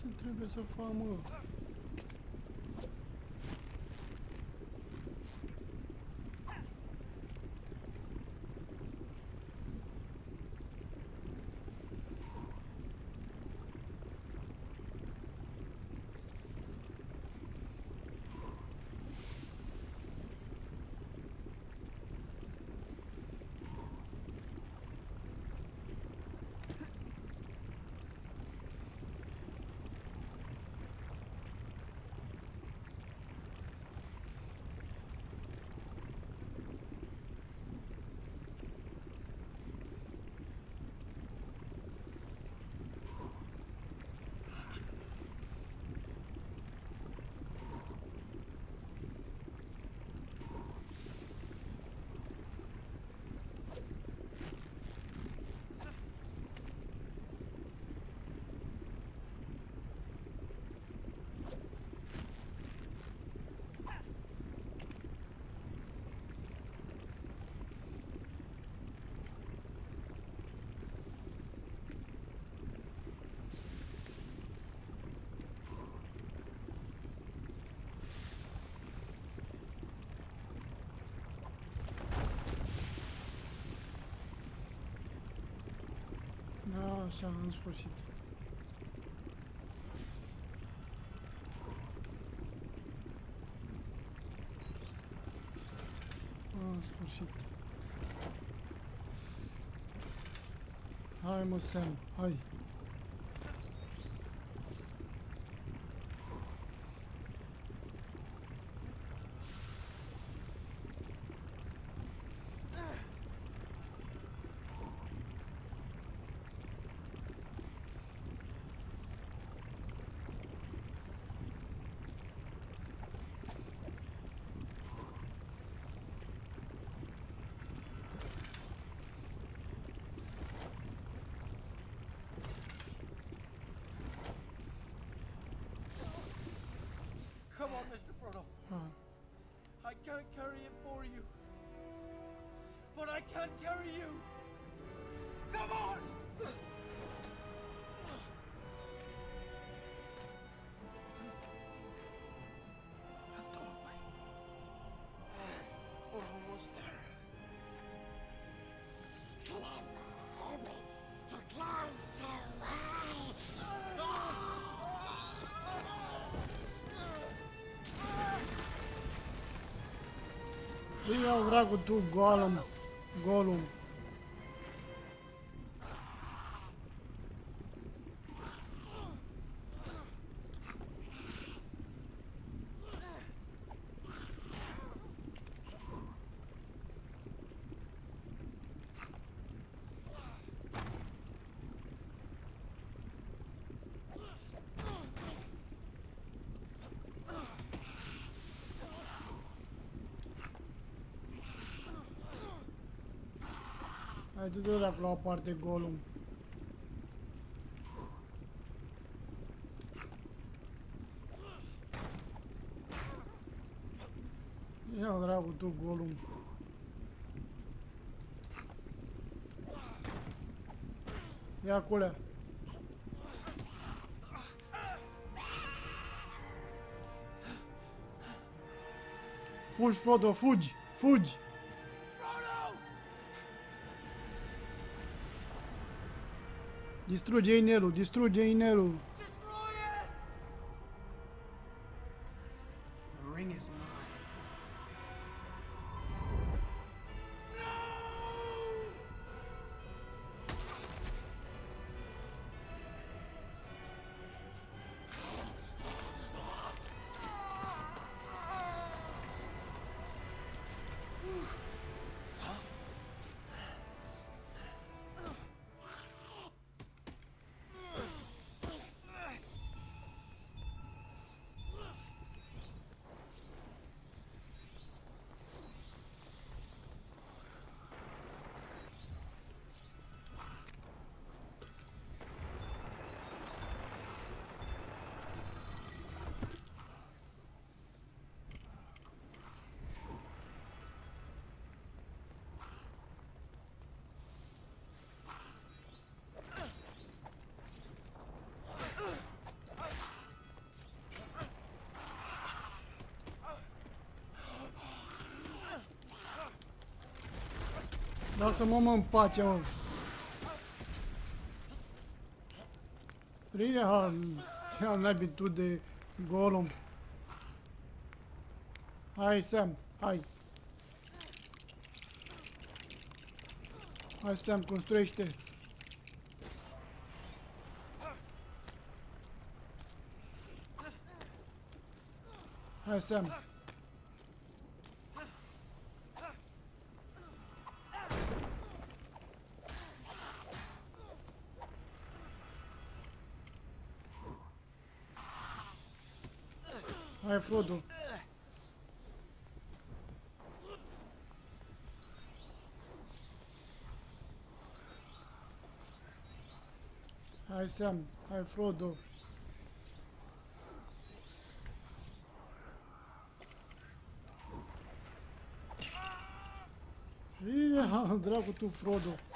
Ce trebuie să așa, în sfârșit. În sfârșit. Hai mă, Sam, hai. Come on, Mr. Frodo. Ha. I can't carry it for you. But I can't carry you. Come on! Fii al dracu tu, Gollum. Gollum. Hai de dracu la o parte, Gollum. Ia dracu tu, Gollum. Ia culea. Fugi, Frodo, fugi, fugi! Distruge inelul, distruge inelul. Lasă-mă mă în pace, mă. Bine, ha, ia n-ai tu de Gollum. Hai, Sam, hai. Hai, Sam, construiește. Hai, Sam. Hai, Frodo. Hai, Sam. Hai, Frodo. Ia, dracu tu, Frodo.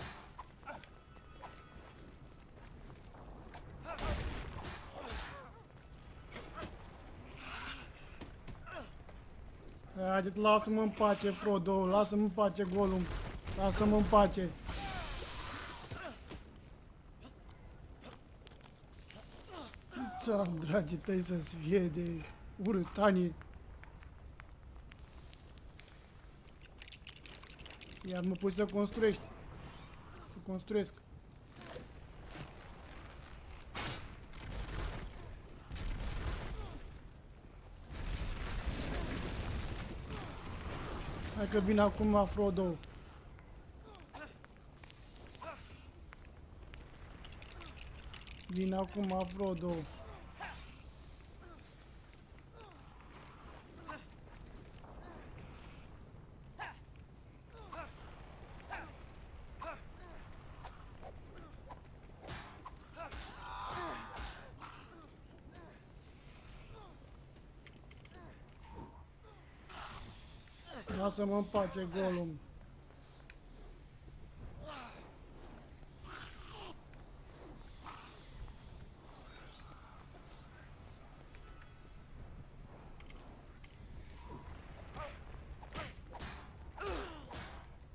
Haideți, lasă-mă în pace, Frodo, lasă-mă în pace, Gollum. Lasă-mă în pace. Ți-am, dragii tăi, să-ți fie de urâtanie. Iar mă pui să construiești. Să construiesc. Că vine acum Frodo. Vine acum Frodo. Lasă-mă în pace, Gollum.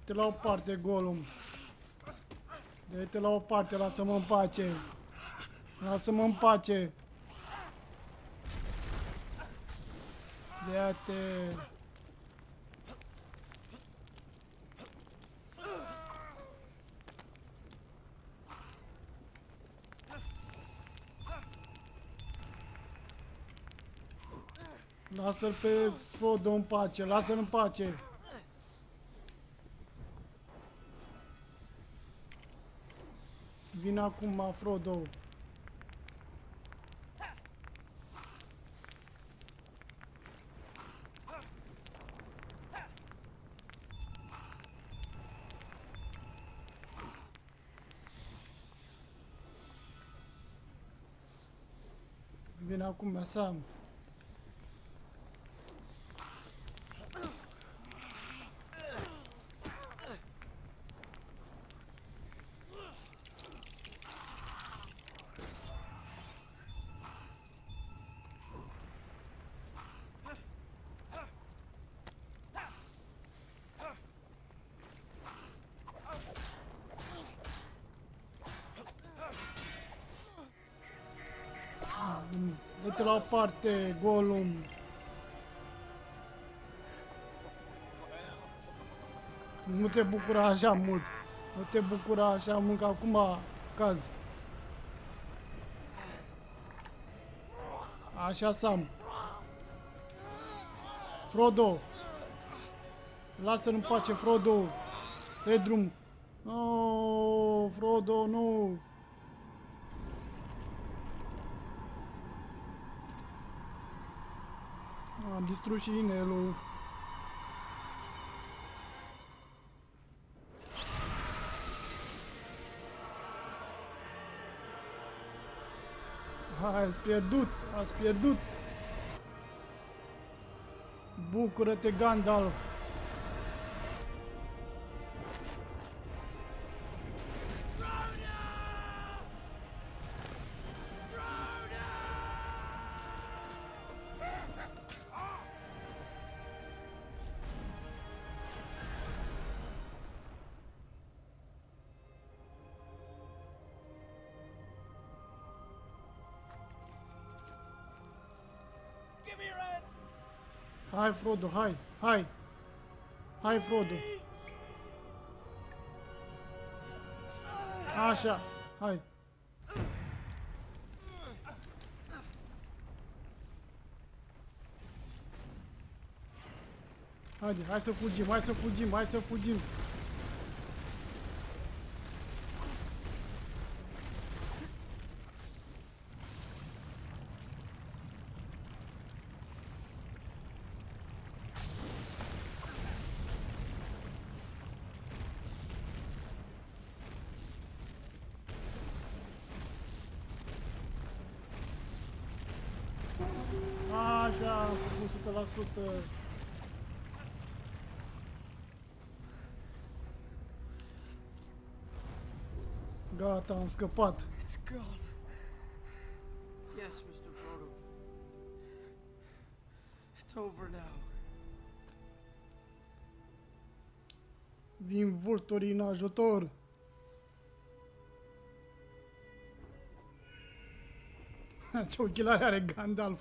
Te la o parte, Gollum. Dă-te la o parte, lasă-mă în pace. Lasă-mă în pace. Dea-te... Lasă-l pe Frodo în pace, lasă-l în pace. Vine acum Frodo. Vine acum Sam. Dă-te la o parte, Gollum. Nu te bucura așa mult. Nu te bucura așa mult, că acum caz. Așa, Sam. Frodo. Lasă-l în pace, Frodo. Dă drum. Oh, Frodo, nu. Am distrus și inelul. Hai, ați pierdut, ați pierdut. Bucură-te, Gandalf. Hai, Frodo, hai, hai. Hai, Frodo. Așa, hai. Haide, hai să fugim, hai să fugim, hai să fugim. Așa, am făcut 100%. Gata, am scăpat. It's gone. Yes, Mr. Frodo. It's over now. Vin vulturii în ajutor. Ce ochelari are Gandalf.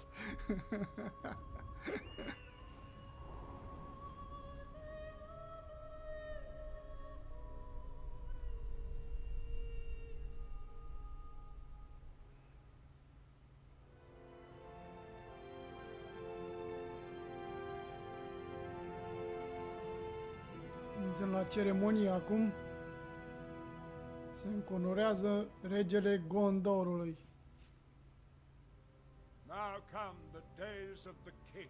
Mergem la ceremonie acum. Se înconorează regele Gondorului. Now come the days of the king.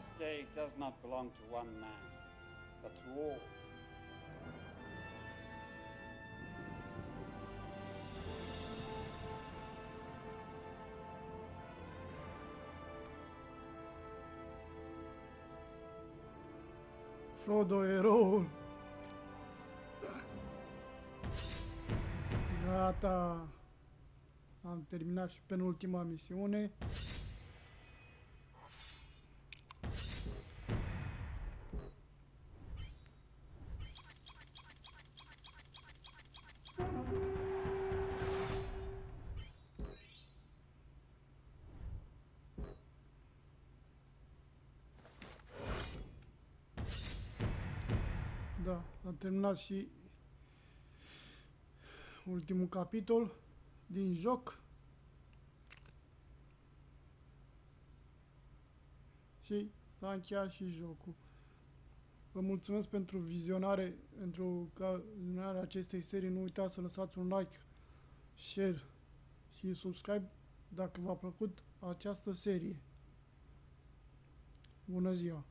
This day does not belong to one man, but to all. Frodo, eroul. Gata. Am terminat și penultima misiune. Terminat și ultimul capitol din joc. Și s-a încheiat și jocul. Vă mulțumesc pentru vizionare, pentru ca vizionarea acestei serii. Nu uitați să lăsați un like, share și subscribe dacă v-a plăcut această serie. Bună ziua!